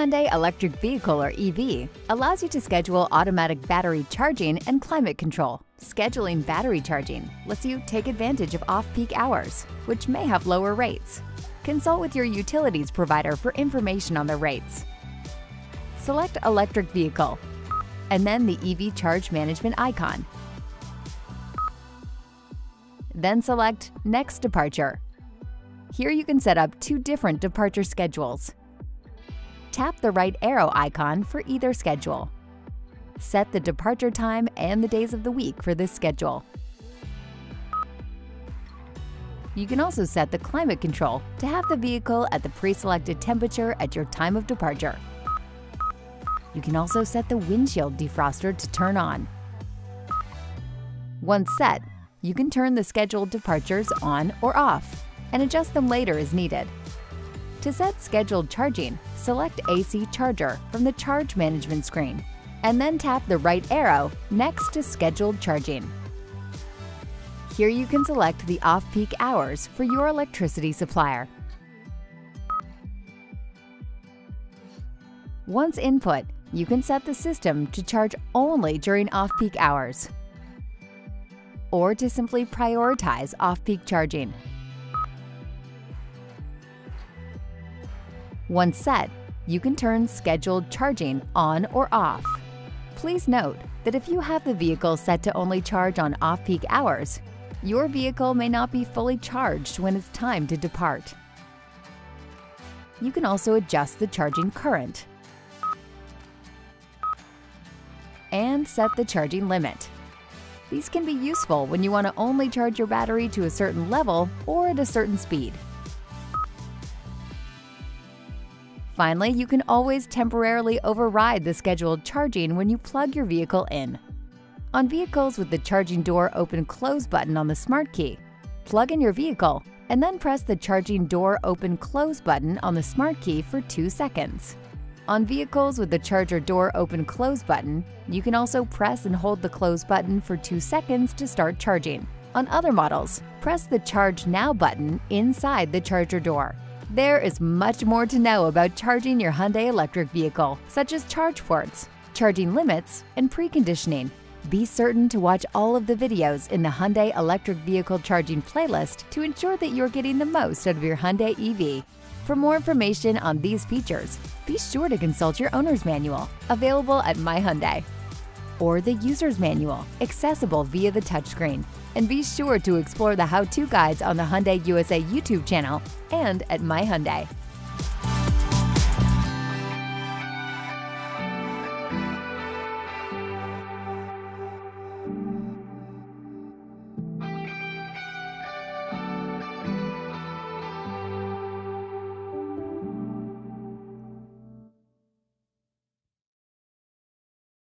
Hyundai electric vehicle or EV allows you to schedule automatic battery charging and climate control. Scheduling battery charging lets you take advantage of off-peak hours, which may have lower rates. Consult with your utilities provider for information on the rates. Select electric vehicle and then the EV charge management icon. Then select next departure. Here you can set up two different departure schedules. Tap the right arrow icon for either schedule. Set the departure time and the days of the week for this schedule. You can also set the climate control to have the vehicle at the pre-selected temperature at your time of departure. You can also set the windshield defroster to turn on. Once set, you can turn the scheduled departures on or off and adjust them later as needed. To set scheduled charging, select AC Charger from the Charge Management screen, and then tap the right arrow next to Scheduled Charging. Here you can select the off-peak hours for your electricity supplier. Once input, you can set the system to charge only during off-peak hours or to simply prioritize off-peak charging. Once set, you can turn scheduled charging on or off. Please note that if you have the vehicle set to only charge on off-peak hours, your vehicle may not be fully charged when it's time to depart. You can also adjust the charging current and set the charging limit. These can be useful when you want to only charge your battery to a certain level or at a certain speed. Finally, you can always temporarily override the scheduled charging when you plug your vehicle in. On vehicles with the charging door open close button on the smart key, plug in your vehicle and then press the charging door open close button on the smart key for 2 seconds. On vehicles with the charger door open close button, you can also press and hold the close button for 2 seconds to start charging. On other models, press the Charge Now button inside the charger door. There is much more to know about charging your Hyundai electric vehicle, such as charge ports, charging limits, and preconditioning. Be certain to watch all of the videos in the Hyundai electric vehicle charging playlist to ensure that you're getting the most out of your Hyundai EV. For more information on these features, be sure to consult your owner's manual, available at My Hyundai, or the user's manual, accessible via the touchscreen. And be sure to explore the how-to guides on the Hyundai USA YouTube channel and at My Hyundai.